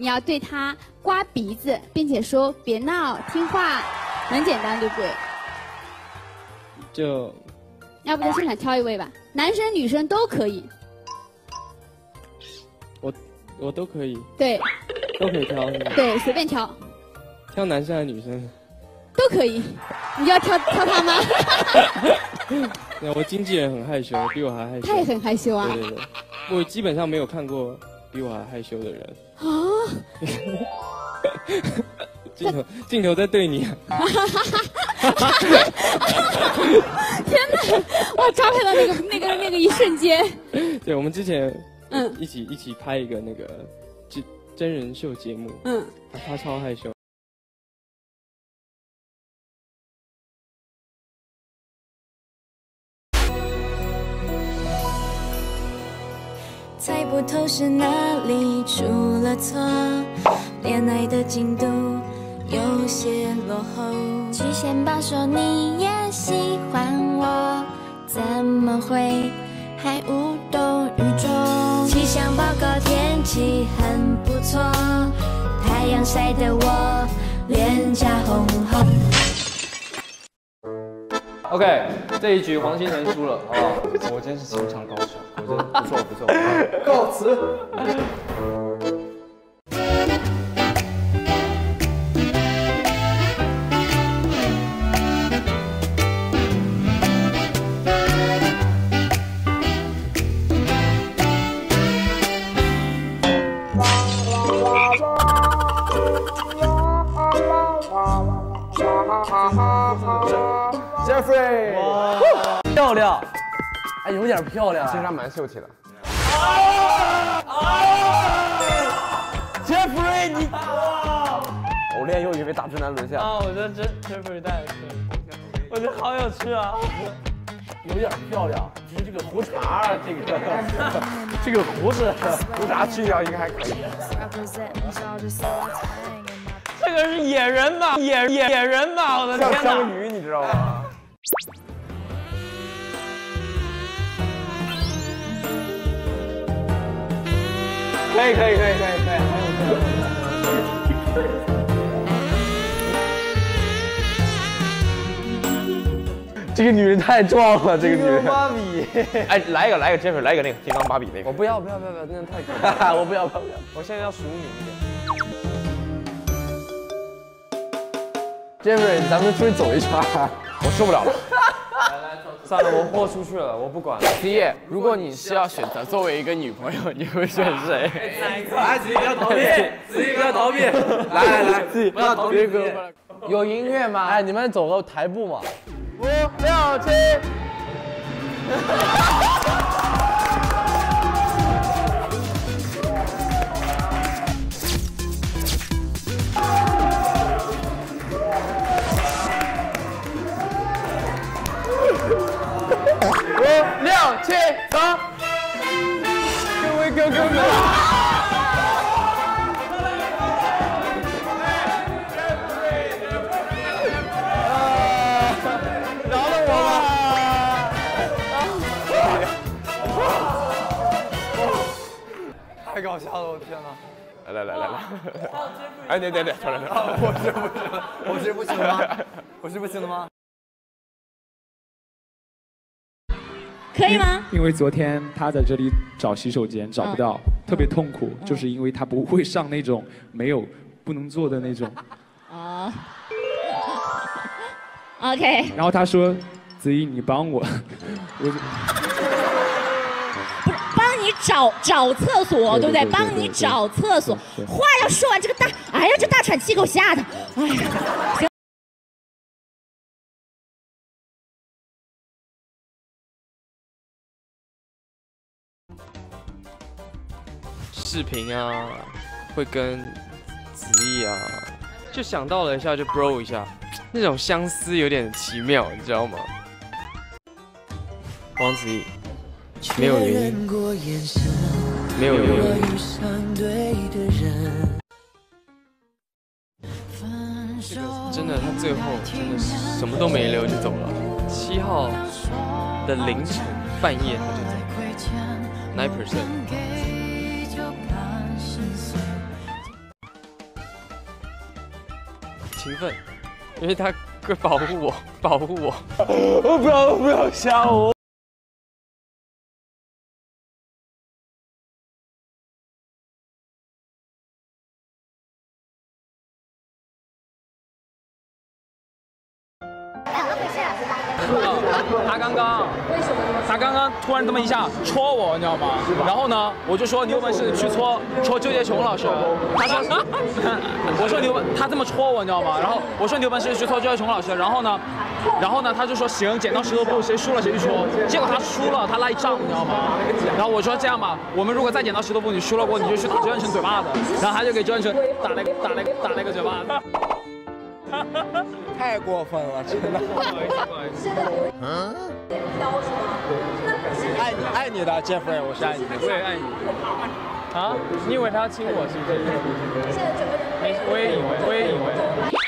你要对他刮鼻子，并且说别闹，听话，很简单，对不对？就要不在现场挑一位吧，男生女生都可以。我我都可以，对，都可以挑是吗？对，随便挑，挑男生还是女生？都可以。你就要挑挑他吗？对，我经纪人很害羞，比我还害羞。他也很害羞啊。对对对，我基本上没有看过比我还害羞的人。啊！镜头镜头在对你。天哪！我抓拍到那个那个那个一瞬间。对，我们之前嗯一起一起拍一个那个真真人秀节目。嗯。他超害羞。猜不透是哪里出了错，恋爱的进度有些落后。巨蟹宝说你也喜欢我，怎么会还无动于衷？气象报告天气很不错，太阳晒得我脸颊红红。OK，这一局黄星辰输了，好不好？我真是情场高手，我真不错不错。告辞。Jeffrey，漂亮，哎，有点漂亮，身上蛮秀气的。Jeffrey，你，偶练又一位大直男沦陷。啊，我觉得 Jeffrey 太可以，我觉得好有趣啊，有点漂亮，就是这个胡茬，这个这个胡子胡茬去掉应该还可以。这个是野人吧？野野野人吧？我的天哪！像章鱼，你知道吗？可以可以可以可以可以，这个。这个女人太壮了，这个女人。芭比。哎，来一个来一个，Jeffrey 来一个那个金刚芭比那个。我不要不要不要不要，那个太可怕。我不要不要不要，我现在要淑女一点。Jeffrey，咱们出去走一圈，我受不了了。算了，我豁出去了，我不管了。子夜，如果你是要选择作为一个女朋友，你会选谁？来，子怡不要逃避，子怡不要逃避。来 来来，子怡不要逃避。有音乐吗？哎，你们走个台步嘛。五六七。七，走！各位哥哥们，饶了我吧！太搞笑了，我天哪！来来来来来，哎，对对对，来来来，我是不行了，我是不行了吗？我是不行了吗？可以吗？因为昨天他在这里找洗手间找不到，特别痛苦，就是因为他不会上那种没有不能做的那种。哦。OK。然后他说：“子怡，你帮我。”我。不是帮你找找厕所，对不对？帮你找厕所。话要说完，这个大，哎呀，这大喘气给我吓的，哎呀，行。视频啊，会跟子毅啊，就想到了一下就 bro 一下，那种相思有点奇妙，你知道吗？王子毅，没有原因，没有原因。真的，他最后真的什么都没留就走了。七号的凌晨半夜他就走了，nine percent。勤奋，因为他会保护我，保护我。我不要不要吓我。他刚刚，他刚刚突然这么一下戳我，你知道吗？然后呢，我就说你有本事去戳戳周杰琼老师。他说，我说你有，他这么戳我，你知道吗？然后我说你有本事去戳周杰琼老师。然后呢，然后呢，他就说行，剪刀石头布，谁输了谁去戳。结果他输了，他赖账，你知道吗？然后我说这样吧，我们如果再剪刀石头布，你输了过，你就去打周建成嘴巴子。然后他就给周建成打了个打了个打了个嘴巴子。太过分了，真的。嗯。爱你爱你的 Jeffrey，我是爱你的，我也爱你。啊？你以为他要亲我是不是？没，我也以为，我也以为。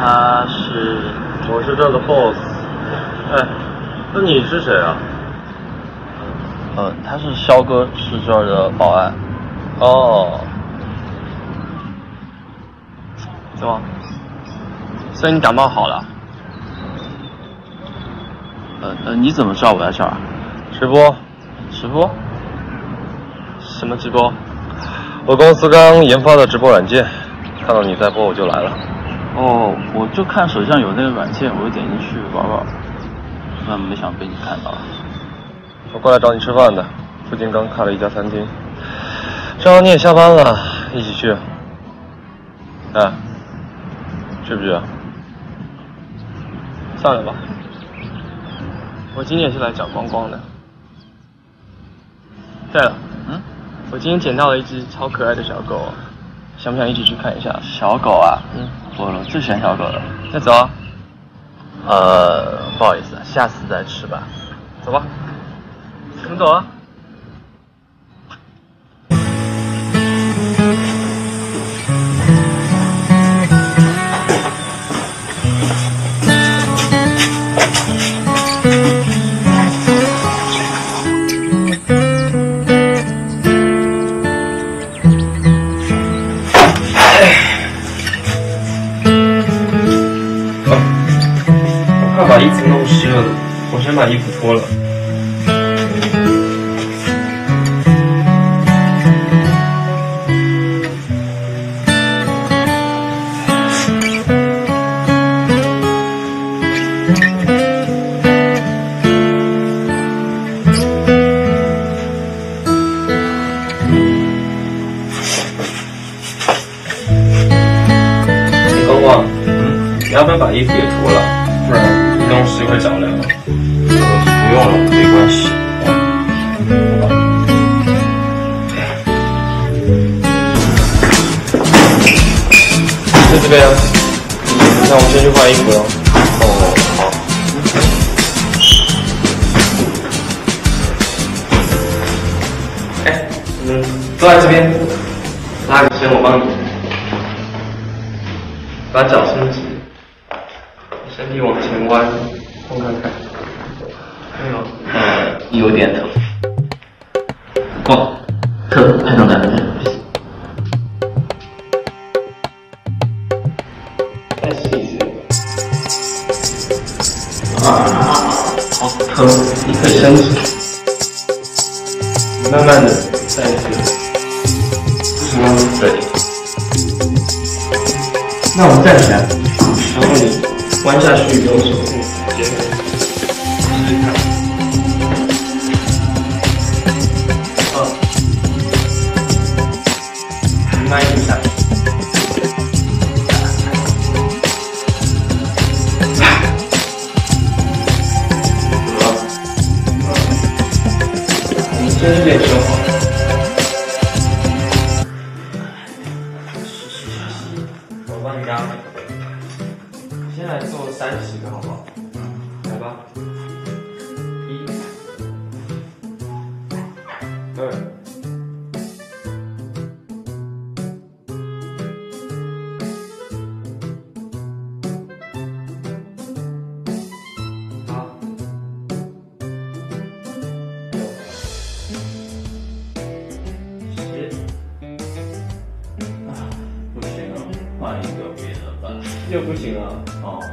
他是，我是这的 boss。哎，那你是谁啊？呃，他是肖哥，是这儿的保安。哦。怎么？所以你感冒好了？呃呃，你怎么知道我在这儿？直播。直播？什么直播？我公司刚研发的直播软件，看到你在播，我就来了。哦，我就看手机上有那个软件，我就点进去玩玩。那没想被你看到。我过来找你吃饭的，附近刚开了一家餐厅，正好你也下班了，一起去。哎，去不去？算了吧，我今天也是来找光光的。对了，嗯，我今天捡到了一只超可爱的小狗，想不想一起去看一下？小狗啊，嗯，我最喜欢小狗了。那走啊。呃，不好意思，下次再吃吧。走吧。我们走啊？把衣服弄湿了，我先把衣服脱了。这边啊。那我们先去换衣服了。哦，好。哎，嗯，坐在这边，拉个伸，我帮你。把脚伸直，身体往前弯，我看看。没有，呃，有点疼。那我们站起来，然后你弯下去，右手直接试试看。二，慢一点下去。你真是练胸这，不行了，啊。